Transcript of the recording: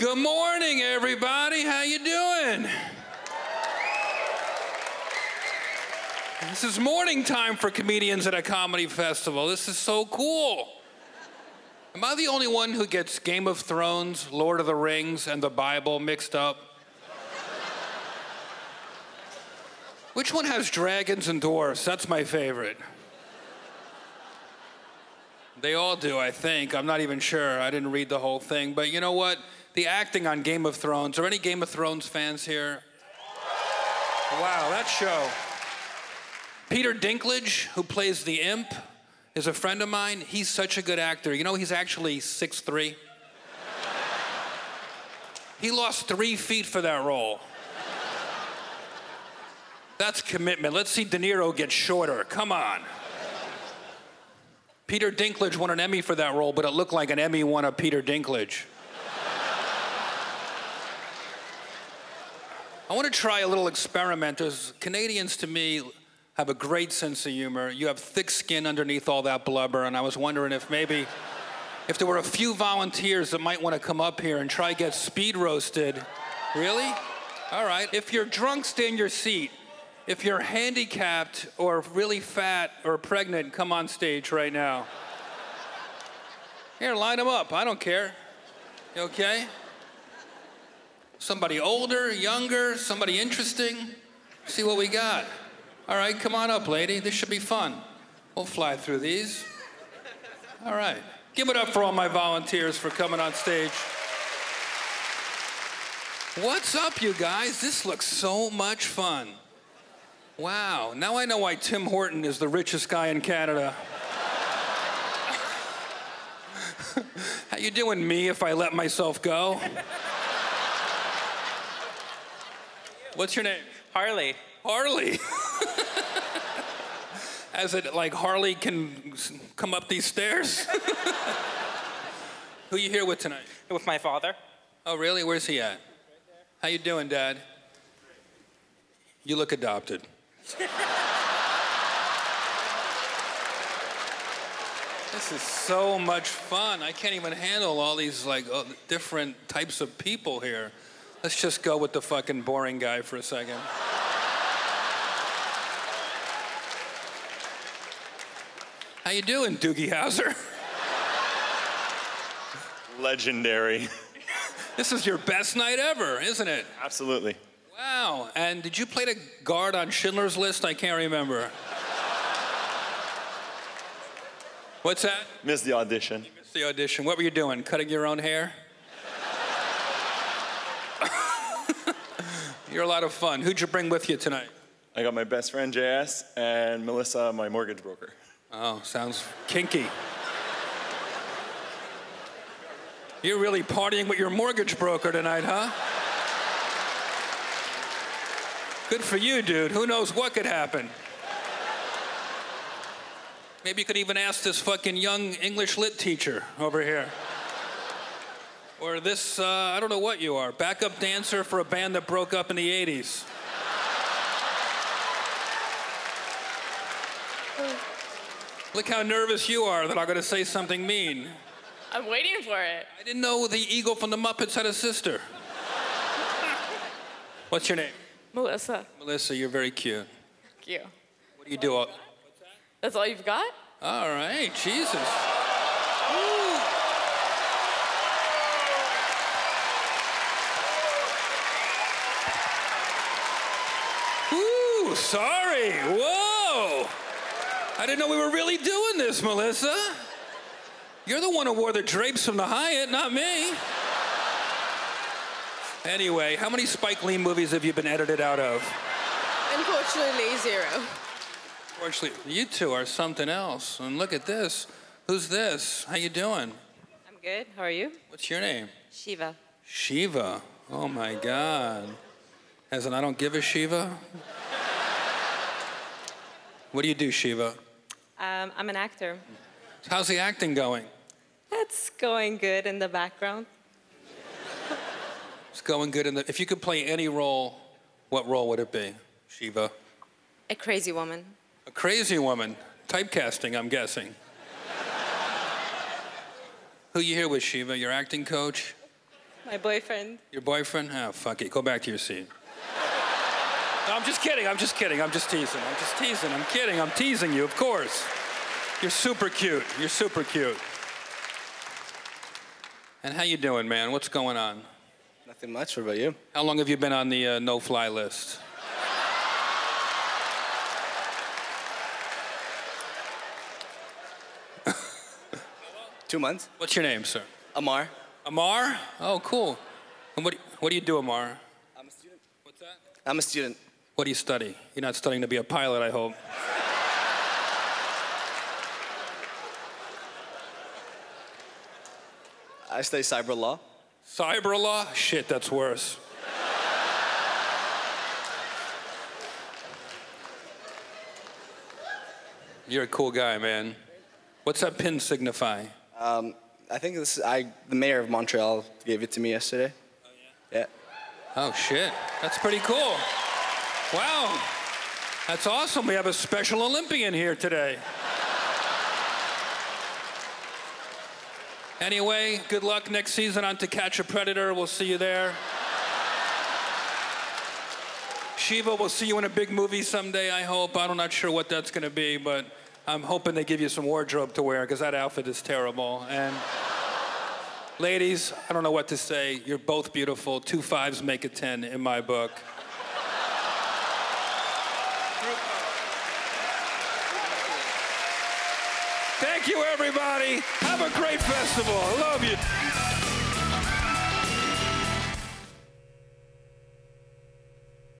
Good morning, everybody. How you doing? This is morning time for comedians at a comedy festival. This is so cool. Am I the only one who gets Game of Thrones, Lord of the Rings, and the Bible mixed up? Which one has dragons and dwarfs? That's my favorite. They all do, I think. I'm not even sure. I didn't read the whole thing. But you know what? The acting on Game of Thrones. Are any Game of Thrones fans here? Wow, that show. Peter Dinklage, who plays the imp, is a friend of mine. He's such a good actor. You know, he's actually 6'3. he lost three feet for that role. That's commitment. Let's see De Niro get shorter. Come on. Peter Dinklage won an Emmy for that role, but it looked like an Emmy won a Peter Dinklage. I want to try a little experiment. As Canadians, to me, have a great sense of humor. You have thick skin underneath all that blubber, and I was wondering if maybe, if there were a few volunteers that might want to come up here and try get speed roasted. Really? All right. If you're drunk, stay in your seat. If you're handicapped or really fat or pregnant, come on stage right now. Here, line them up. I don't care. You okay? Somebody older, younger, somebody interesting. See what we got. All right, come on up, lady. This should be fun. We'll fly through these. All right. Give it up for all my volunteers for coming on stage. What's up, you guys? This looks so much fun. Wow, now I know why Tim Horton is the richest guy in Canada. How you doing, me, if I let myself go? What's your name? Harley. Harley. As it like Harley can come up these stairs? Who you here with tonight? With my father. Oh, really? Where's he at? How you doing, Dad? You look adopted. this is so much fun. I can't even handle all these like uh, different types of people here. Let's just go with the fucking boring guy for a second. How you doing, Doogie Howser? Legendary. This is your best night ever, isn't it? Absolutely. Wow. And did you play the guard on Schindler's List? I can't remember. What's that? Missed the audition. Missed the audition. What were you doing? Cutting your own hair? You're a lot of fun. Who'd you bring with you tonight? I got my best friend JS and Melissa, my mortgage broker. Oh, sounds kinky. You're really partying with your mortgage broker tonight, huh? Good for you, dude. Who knows what could happen? Maybe you could even ask this fucking young English lit teacher over here. Or this, uh, I don't know what you are, backup dancer for a band that broke up in the 80s. Look how nervous you are that I'm gonna say something mean. I'm waiting for it. I didn't know the eagle from the Muppets had a sister. What's your name? Melissa. Melissa, you're very cute. Thank you. What do you do? That's all you've got? All right, Jesus. Ooh, sorry. Whoa. I didn't know we were really doing this, Melissa. You're the one who wore the drapes from the Hyatt, not me. Anyway, how many Spike Lee movies have you been edited out of? Unfortunately, zero. Fortunately, you two are something else. And look at this. Who's this? How you doing? I'm good. How are you? What's your name? Shiva. Shiva. Oh my God. As in, I don't give a Shiva? What do you do, Shiva? Um, I'm an actor. How's the acting going? That's going good in the background. It's going good in the. If you could play any role, what role would it be, Shiva? A crazy woman. A crazy woman. Typecasting, I'm guessing. Who you here with, Shiva? Your acting coach? My boyfriend. Your boyfriend? Oh, fuck it. Go back to your seat. No, I'm just kidding. I'm just kidding. I'm just teasing. I'm just teasing. I'm kidding. I'm teasing you, of course. You're super cute. You're super cute. And how you doing, man? What's going on? Nothing much. What about you? How long have you been on the uh, no-fly list? Two months. What's your name, sir? Amar. Amar? Oh, cool. And what, what do you do, Amar? I'm a student. What's that? I'm a student. What do you study? You're not studying to be a pilot, I hope. I study cyber law. Cyber law? Shit, that's worse. You're a cool guy, man. What's that pin signify? Um, I think this. I the mayor of Montreal gave it to me yesterday. Oh yeah. Oh, shit. That's pretty cool. Wow. That's awesome. We have a special Olympian here today. Anyway, good luck next season on To Catch a Predator. We'll see you there. Shiva, we'll see you in a big movie someday, I hope. I'm not sure what that's going to be, but I'm hoping they give you some wardrobe to wear because that outfit is terrible. And ladies, I don't know what to say. You're both beautiful. Two fives make a 10 in my book. Thank you, everybody. Have a great festival. I love you.